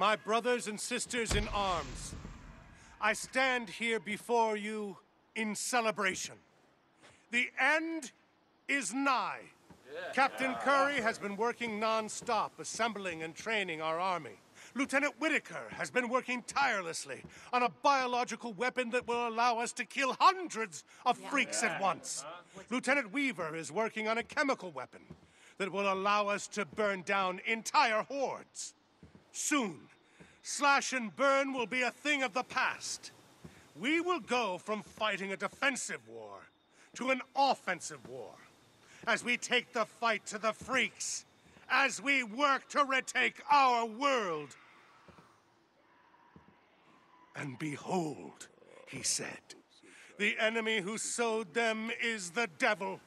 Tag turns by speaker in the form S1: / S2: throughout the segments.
S1: My brothers and sisters in arms, I stand here before you in celebration. The end is nigh. Captain Curry has been working non-stop, assembling and training our army. Lieutenant Whitaker has been working tirelessly on a biological weapon that will allow us to kill hundreds of freaks at once. Lieutenant Weaver is working on a chemical weapon that will allow us to burn down entire hordes. Soon, slash and burn will be a thing of the past. We will go from fighting a defensive war to an offensive war as we take the fight to the freaks, as we work to retake our world. And behold, he said, the enemy who sowed them is the devil,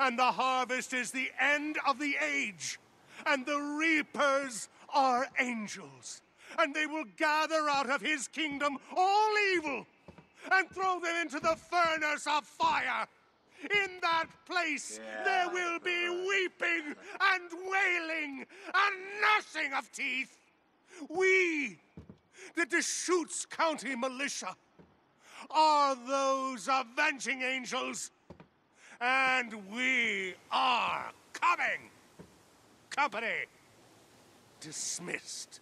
S1: and the harvest is the end of the age, and the reapers are angels, and they will gather out of his kingdom all evil and throw them into the furnace of fire. In that place there will be weeping and wailing and gnashing of teeth. We, the Deschutes County Militia, are those avenging angels, and we are coming. Company dismissed.